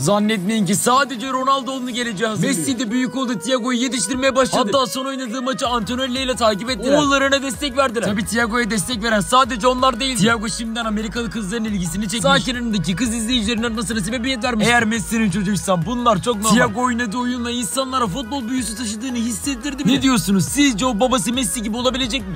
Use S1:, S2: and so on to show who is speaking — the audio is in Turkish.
S1: Zannetmeyin ki sadece Ronaldo'nun geleceği hazırlıyor. Messi de büyük oldu Thiago'yu yetiştirmeye başladı. Hatta son oynadığı maçı Antonelli ile takip ettiler. Oğullarına destek verdiler. Tabi Thiago'ya destek veren sadece onlar değil. Thiago şimdiden Amerikalı kızların ilgisini çekmiş. Sakin önündeki kız izleyicilerin artmasına sebebiyet vermiş. Eğer Messi'nin çocuğuysan bunlar çok normal. Thiago oynadığı oyunla insanlara futbol büyüsü taşıdığını hissettirdi mi? Ne diyorsunuz? Sizce o babası Messi gibi olabilecek mi?